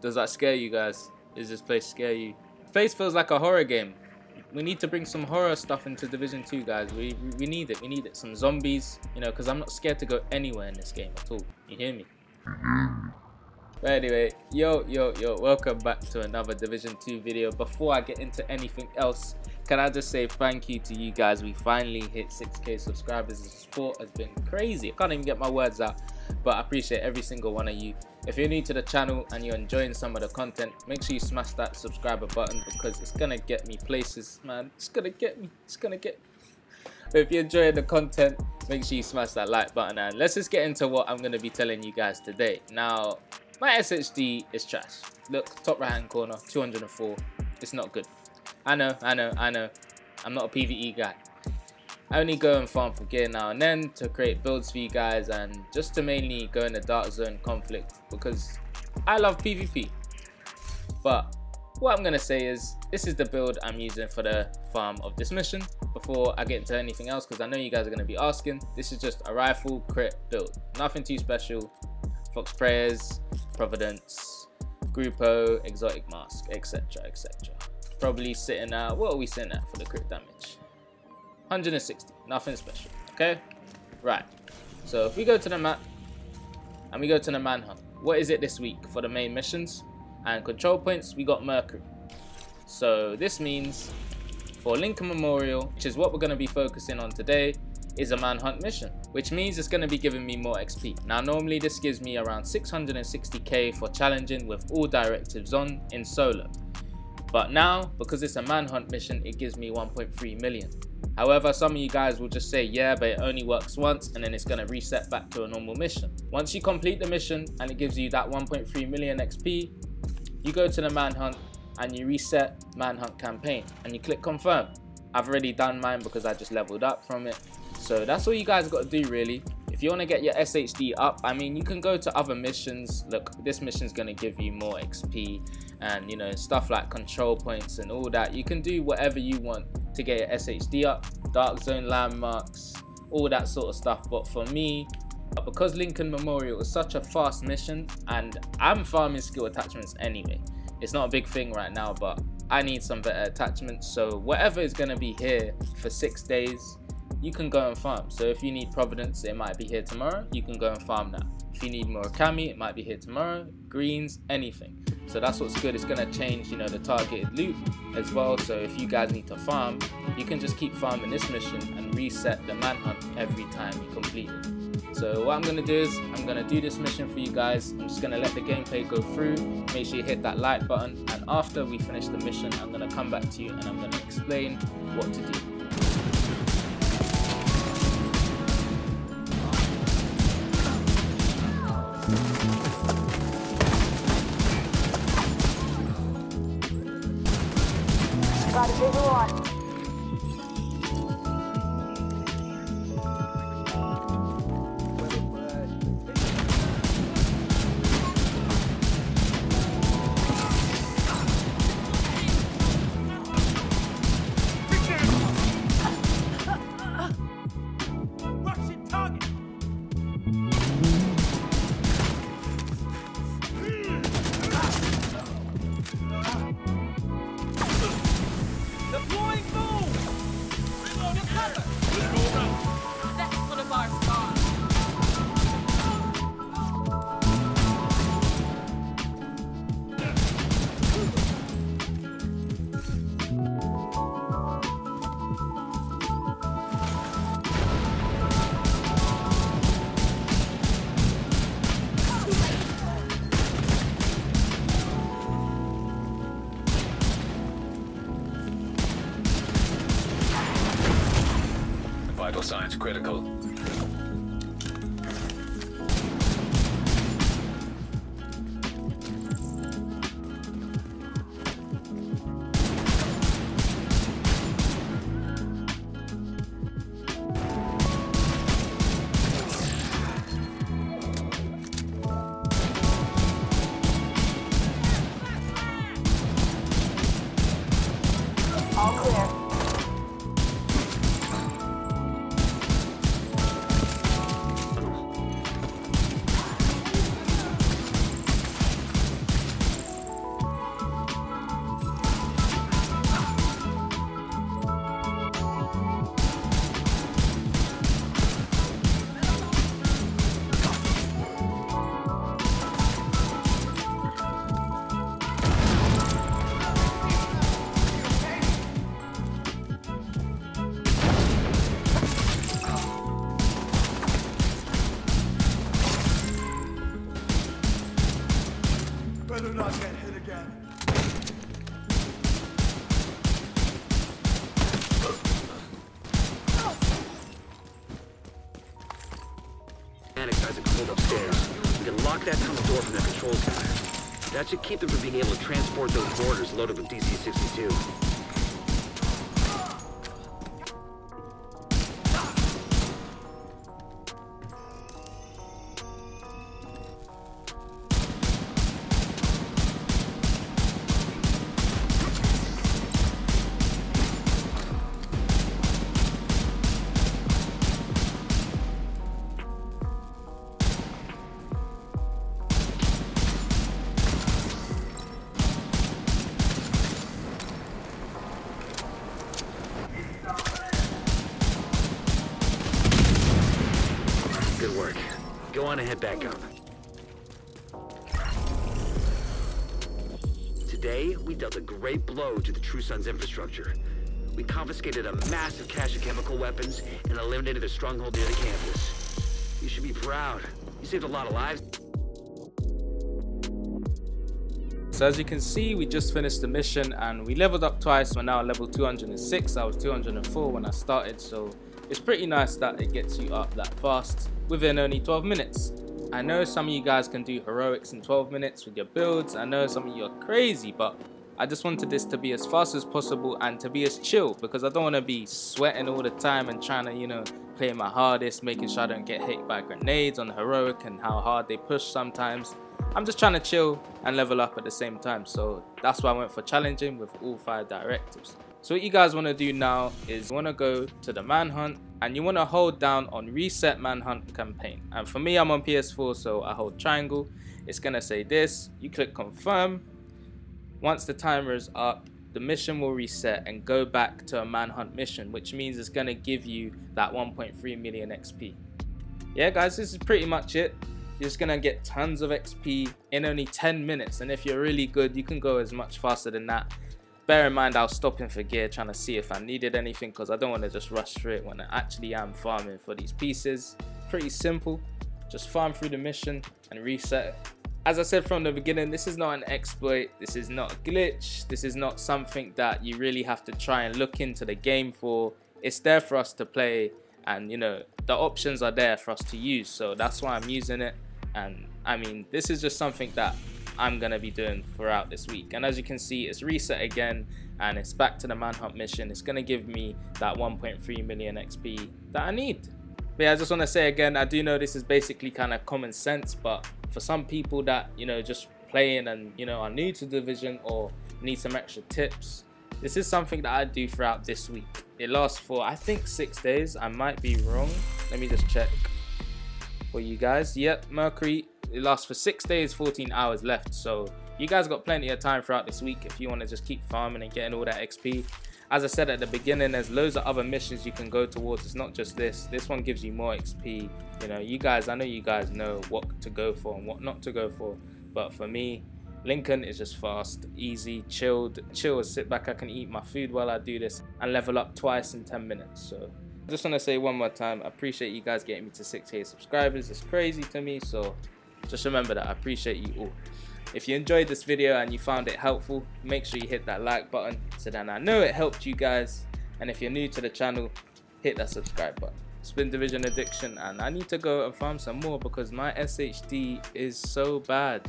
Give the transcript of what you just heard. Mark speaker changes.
Speaker 1: Does that scare you guys? Does this place scare you? Place feels like a horror game. We need to bring some horror stuff into Division 2, guys. We, we need it. We need it. Some zombies, you know, because I'm not scared to go anywhere in this game at all. You hear me? But anyway, yo, yo, yo, welcome back to another Division 2 video. Before I get into anything else, can I just say thank you to you guys. We finally hit 6k subscribers. The support has been crazy. I can't even get my words out, but I appreciate every single one of you. If you're new to the channel and you're enjoying some of the content, make sure you smash that subscriber button because it's gonna get me places, man. It's gonna get me. It's gonna get but if you're enjoying the content, make sure you smash that like button and let's just get into what I'm going to be telling you guys today. Now, my SHD is trash. Look, top right hand corner, 204. It's not good. I know, I know, I know. I'm not a PvE guy. I only go and farm for gear now and then to create builds for you guys and just to mainly go in the dark zone conflict because I love PvP. But what I'm going to say is this is the build I'm using for the farm of this mission before I get into anything else because I know you guys are going to be asking. This is just a rifle crit build. Nothing too special. Fox Prayers, Providence, Grupo, Exotic Mask, etc. etc. Probably sitting at, what are we sitting at for the crit damage? 160, nothing special, okay? Right, so if we go to the map and we go to the manhunt, what is it this week for the main missions? And control points, we got Mercury. So this means for Lincoln Memorial, which is what we're going to be focusing on today, is a manhunt mission, which means it's going to be giving me more XP. Now normally this gives me around 660k for challenging with all directives on in solo. But now, because it's a manhunt mission, it gives me 1.3 million. However, some of you guys will just say, yeah, but it only works once and then it's going to reset back to a normal mission. Once you complete the mission and it gives you that 1.3 million XP, you go to the manhunt and you reset manhunt campaign and you click confirm. I've already done mine because I just leveled up from it. So that's all you guys got to do really. If you want to get your SHD up, I mean, you can go to other missions. Look, this mission is going to give you more XP and, you know, stuff like control points and all that. You can do whatever you want to get your SHD up, dark zone landmarks, all that sort of stuff. But for me, because Lincoln Memorial is such a fast mission and I'm farming skill attachments anyway, it's not a big thing right now, but I need some better attachments. So whatever is going to be here for six days, you can go and farm. So if you need Providence, it might be here tomorrow. You can go and farm that. If you need more Murakami, it might be here tomorrow. Greens, anything. So that's what's good. It's going to change, you know, the targeted loot as well. So if you guys need to farm, you can just keep farming this mission and reset the manhunt every time you complete it. So what I'm to do is I'm to do this mission for you guys. I'm just to let the gameplay go through. Make sure you hit that like button. And after we finish the mission, I'm to come back to you and I'm to explain what to do.
Speaker 2: Got a visual on.
Speaker 3: Signs critical.
Speaker 4: We can lock that tunnel door from the control center. That should keep them from being able to transport those boarders loaded with DC-62. Go on and head back up. Today, we dealt a great blow to the True Sons infrastructure. We confiscated a massive cache of chemical weapons and eliminated a stronghold near the campus. You should be proud. You saved a lot of lives.
Speaker 1: So as you can see, we just finished the mission and we leveled up twice. We're now level 206. I was 204 when I started, so it's pretty nice that it gets you up that fast within only 12 minutes. I know some of you guys can do heroics in 12 minutes with your builds. I know some of you are crazy, but I just wanted this to be as fast as possible and to be as chill because I don't want to be sweating all the time and trying to, you know, play my hardest, making sure I don't get hit by grenades on heroic and how hard they push sometimes. I'm just trying to chill and level up at the same time. So that's why I went for challenging with all five directives. So what you guys want to do now is you want to go to the manhunt and you want to hold down on reset manhunt campaign. And for me, I'm on PS4, so I hold triangle. It's going to say this. You click confirm. Once the timer is up, the mission will reset and go back to a manhunt mission, which means it's going to give you that 1.3 million XP. Yeah, guys, this is pretty much it. You're just gonna get tons of XP in only 10 minutes, and if you're really good, you can go as much faster than that. Bear in mind, I was stopping for gear, trying to see if I needed anything, because I don't want to just rush through it when I actually am farming for these pieces. Pretty simple, just farm through the mission and reset. As I said from the beginning, this is not an exploit, this is not a glitch, this is not something that you really have to try and look into the game for. It's there for us to play, and you know, the options are there for us to use, so that's why I'm using it and I mean this is just something that I'm gonna be doing throughout this week. And as you can see it's reset again and it's back to the manhunt mission. It's gonna give me that 1.3 million XP that I need. But yeah I just want to say again I do know this is basically kind of common sense but for some people that you know just playing and you know are new to division or need some extra tips this is something that I do throughout this week. It lasts for I think six days. I might be wrong. Let me just check for you guys. Yep, Mercury, it lasts for six days, 14 hours left. So you guys got plenty of time throughout this week if you want to just keep farming and getting all that XP. As I said at the beginning, there's loads of other missions you can go towards. It's not just this. This one gives you more XP. You know, you guys, I know you guys know what to go for and what not to go for. But for me, Lincoln is just fast, easy, chilled. Chill, sit back, I can eat my food while I do this and level up twice in 10 minutes. So just want to say one more time, I appreciate you guys getting me to 6k subscribers. It's crazy to me, so just remember that I appreciate you all. If you enjoyed this video and you found it helpful, make sure you hit that like button so then I know it helped you guys. And if you're new to the channel, hit that subscribe button. It's been Division Addiction and I need to go and farm some more because my SHD is so bad.